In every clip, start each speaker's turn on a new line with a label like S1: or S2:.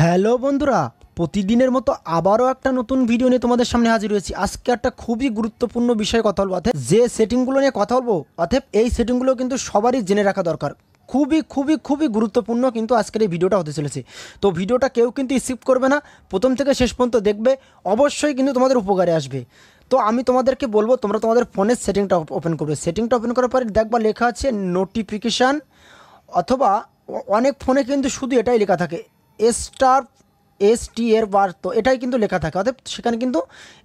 S1: Hello বন্ধুরা, প্রতিদিনের মতো আবারও একটা নতুন ভিডিও নিয়ে তোমাদের সামনে হাজির হয়েছি। আজকে একটা খুবই গুরুত্বপূর্ণ বিষয়ে কথা বলব অর্থাৎ যে সেটিংগুলো নিয়ে কথা বলব অর্থাৎ এই সেটিংগুলো কিন্তু সবারই জেনে রাখা দরকার। খুবই খুবই খুবই গুরুত্বপূর্ণ কিন্তু আজকের এই ভিডিওটা হতে চলেছে। তো ভিডিওটা কেউ কিন্তু স্কিপ করবে না, প্রথম থেকে শেষ পর্যন্ত দেখবে, অবশ্যই কিন্তু তোমাদের উপকারে আসবে। তো আমি তোমাদেরকে বলব, তোমরা তোমাদের ফোনের সেটিংটা ওপেন করবে। সেটিংটা ওপেন করার পরে দেখবা লেখা আছে নোটিফিকেশান অথবা অনেক ফোনে কিন্তু শুধু এটাই লেখা থাকে। স্টার এস টি এর বার তো এটাই কিন্তু লেখা থাকে। অর্থাৎ সেখানে কিন্তু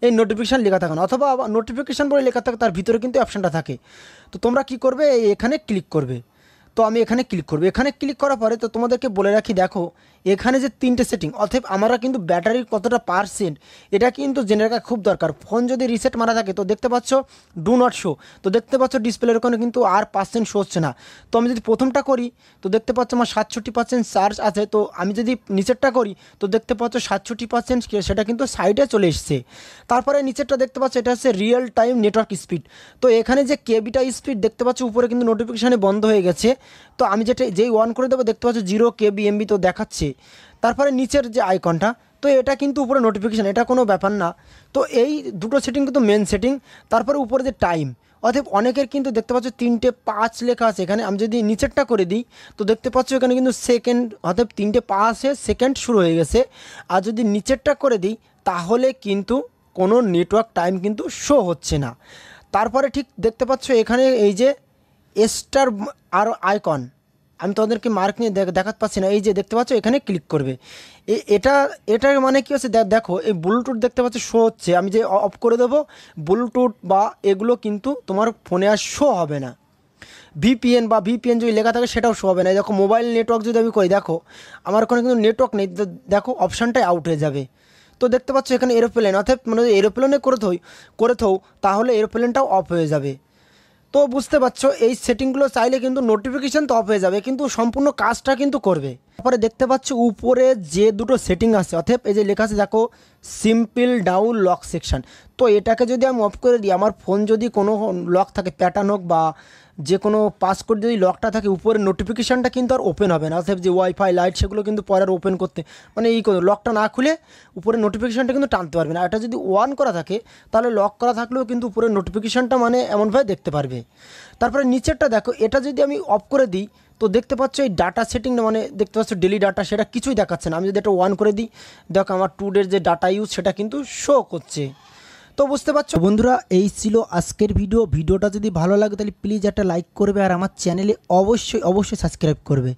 S1: এই নোটিফিকেশান লেখা থাকে না। অথবা নোটিফিকেশান বলে লেখা থাকে, তার ভিতরে কিন্তু অপশানটা থাকে। তো তোমরা কি করবে? এখানে ক্লিক করবে। তো আমি এখানে ক্লিক করব। এখানে ক্লিক করার পরে তো তোমাদেরকে বলে রাখি, দেখো এখানে যে তিনটে সেটিং অর্থাৎ আমরা কিন্তু ব্যাটারির কতটা পার্সেন্ট এটা কিন্তু জেনে রাখা খুব দরকার। ফোন যদি রিসেট মারা থাকে, তো দেখতে পাচ্ছ ডু নট শো তো দেখতে পাচ্ছ ডিসপ্লের ওখানে কিন্তু আর পার্সেন্ট শো হচ্ছে না। তো আমি যদি প্রথমটা করি, তো দেখতে পাচ্ছ আমার সাতষট্টি পার্সেন্ট চার্জ আছে। তো আমি যদি নিচেরটা করি, তো দেখতে পাচ্ছ সাতষট্টি পার্সেন্ট সেটা কিন্তু সাইডে চলে এসছে। তারপরে নিচেরটা দেখতে পাচ্ছ, এটা হচ্ছে রিয়েল টাইম নেটওয়ার্ক স্পিড তো এখানে যে কেবিটা স্পিড দেখতে পাচ্ছ, উপরে কিন্তু নোটিফিকেশানে বন্ধ হয়ে গেছে। তো আমি যেটা যেই অন করে দেবো, দেখতে পাচ্ছ জিরো কেবি এমবি তো দেখাচ্ছে। তারপরে নিচের যে আইকনটা, তো এটা কিন্তু উপরে নোটিফিকেশান এটা কোনো ব্যাপার না। তো এই দুটো সেটিং কিন্তু মেন সেটিং তারপরে উপরে যে টাইম অতএব অনেকের কিন্তু দেখতে পাচ্ছ তিনটে পাঁচ লেখা আছে এখানে। আমি যদি নিচেরটা করে দিই, তো দেখতে পাচ্ছ এখানে কিন্তু সেকেন্ড অতএব তিনটে পাঁচে সেকেন্ড শুরু হয়ে গেছে। আর যদি নিচেরটা করে দিই, তাহলে কিন্তু কোনো নেটওয়ার্ক টাইম কিন্তু শো হচ্ছে না। তারপরে ঠিক দেখতে পাচ্ছ এখানে এই যে স্টার আর আইকন আমি তোমাদেরকে মার্ক নিয়ে দেখ- দেখাতে পাচ্ছি না। এই যে দেখতে পাচ্ছ, এখানে ক্লিক করবে। এটা, এটার মানে কি হচ্ছে দেখো, এই ব্লুটুথ দেখতে পাচ্ছ শো হচ্ছে। আমি যে অফ করে দেবো ব্লুটুথ বা এগুলো কিন্তু তোমার ফোনে আর শো হবে না। ভিপিএন বা ভিপিএন যদি লেখা থাকে, সেটাও শো হবে না। দেখো মোবাইল নেটওয়ার্ক যদি আমি করি, দেখো, আমার কোনো কিন্তু নেটওয়ার্ক নেই। দেখো অপশানটাই আউট হয়ে যাবে। তো দেখতে পাচ্ছ, এখানে এরোপ্লেন অর্থাৎ মানে এরোপ্লেনে করে থই করে থও, তাহলে এরোপ্লেনটাও অফ হয়ে যাবে। তো বুঝতে পারছ, এই সেটিংগুলো চাইলে কিন্তু নোটিফিকেশান তো অফ হয়ে যাবে, কিন্তু সম্পূর্ণ কাজটা কিন্তু করবে। তারপরে দেখতে পাচ্ছ, উপরে যে দুটো সেটিং আছে অর্থাৎ এই যে লেখা আছে, দেখো সিম্পল ডাউন লক সেকশান তো এটাকে যদি আমি অফ করে দিই, আমার ফোন যদি কোনো লক থাকে প্যাটার্ন হোক বা যে কোনো পাসকোড যদি লকটা থাকে, উপরে নোটিফিকেশানটা কিন্তু আর ওপেন হবে না। অর্থাৎ যে ওয়াইফাই লাইট সেগুলো কিন্তু পরে আর ওপেন করতে মানে এই লকটা না খুলে উপরে নোটিফিকেশানটা কিন্তু টানতে পারবে না। এটা যদি ওয়ান করা থাকে, তাহলে লক করা থাকলেও কিন্তু উপরে নোটিফিকেশানটা মানে এমনভাবে দেখতে পারবে। তারপরে নিচেরটা দেখো, এটা যদি আমি অফ করে দিই, তো দেখতে পাচ্ছ এই ডাটা সেটিংটা মানে দেখতে পাচ্ছ ডেলি ডাটা সেটা কিছুই দেখাচ্ছে না। আমি যদি এটা ওয়ান করে দিই, দেখো আমার টু ডের যে ডাটা ইউজ সেটা কিন্তু শো করছে। তো বুঝতে পারছ? বন্ধুরা, এই ছিল আজকের ভিডিও। ভিডিওটা যদি ভালো লাগে, তাহলে প্লিজ একটা লাইক করবে আর আমার চ্যানেলে অবশ্যই অবশ্যই সাবস্ক্রাইব করবে।